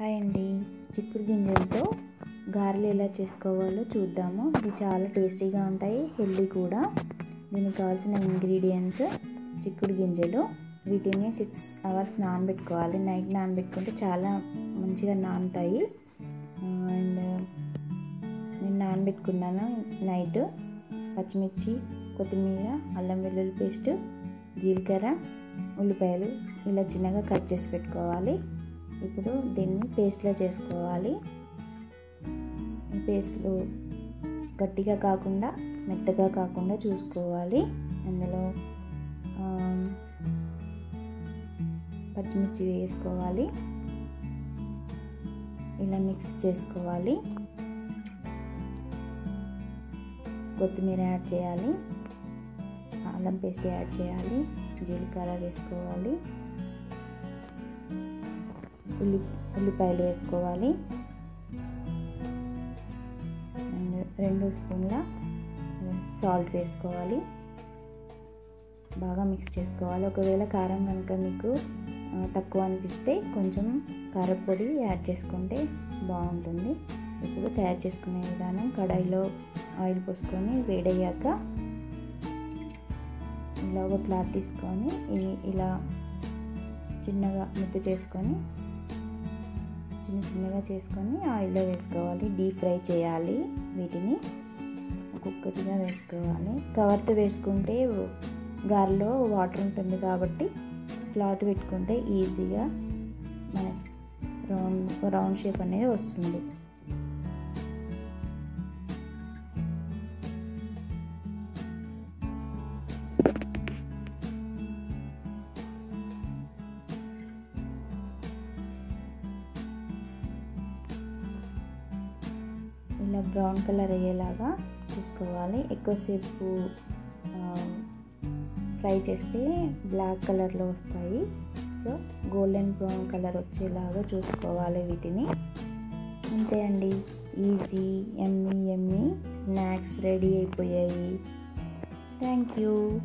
Hi అండి. చిక్కుడు గింజలతో గారెలు ఎలా చేసుకోవాలో చూద్దాము. ఇవి చాలా టేస్టీగా ఉంటాయి హెల్దీ కూడా. దీనికి కావాల్సిన ఇంగ్రీడియంట్స్ చిక్కుడు గింజలు. వీటిని సిక్స్ అవర్స్ నానబెట్టుకోవాలి. నైట్ నానబెట్టుకుంటే చాలా మంచిగా నానుతాయి. అండ్ నేను నానబెట్టుకున్నాను నైట్ పచ్చిమిర్చి కొత్తిమీర అల్లం వెల్లుల్లి పేస్ట్ జీలకర్ర ఉల్లిపాయలు ఇలా చిన్నగా కట్ చేసి పెట్టుకోవాలి. ఇప్పుడు దీన్ని పేస్ట్లా చేసుకోవాలి. ఈ పేస్ట్లు గట్టిగా కాకుండా మెత్తగా కాకుండా చూసుకోవాలి. అందులో పచ్చిమిర్చి వేసుకోవాలి. ఇలా మిక్స్ చేసుకోవాలి. కొత్తిమీర యాడ్ చేయాలి. అల్లం పేస్ట్ యాడ్ చేయాలి. జీలకర్ర వేసుకోవాలి. ఉల్లి ఉల్లిపాయలు వేసుకోవాలి. అండ్ రెండు స్పూన్ల సాల్ట్ వేసుకోవాలి. బాగా మిక్స్ చేసుకోవాలి. ఒకవేళ కారం కనుక మీకు తక్కువ అనిపిస్తే కొంచెం కారపొడి యాడ్ చేసుకుంటే బాగుంటుంది. ఇప్పుడు తయారు చేసుకునే విధానం కడాయిలో ఆయిల్ పోసుకొని వేడయ్యాక ఇలా ఒక క్లాత్ తీసుకొని ఇలా చిన్నగా ముద్ద చేసుకొని చిన్న చిన్నగా చేసుకొని ఆయిల్లో వేసుకోవాలి. డీప్ ఫ్రై చేయాలి వీటిని. ఒక్కొక్కటిగా వేసుకోవాలి. కవర్తో వేసుకుంటే గాలిలో వాటర్ ఉంటుంది కాబట్టి క్లాత్ పెట్టుకుంటే ఈజీగా మనకి రౌండ్ రౌండ్ షేప్ అనేది వస్తుంది. బ్రౌన్ కలర్ అయ్యేలాగా చూసుకోవాలి. ఎక్కువసేపు ఫ్రై చేస్తే బ్లాక్ కలర్లో వస్తాయి. సో గోల్డెన్ బ్రౌన్ కలర్ వచ్చేలాగా చూసుకోవాలి వీటిని. అంతే అండి. Easy yummy yummy. Snacks ready అయిపోయాయి. Thank you.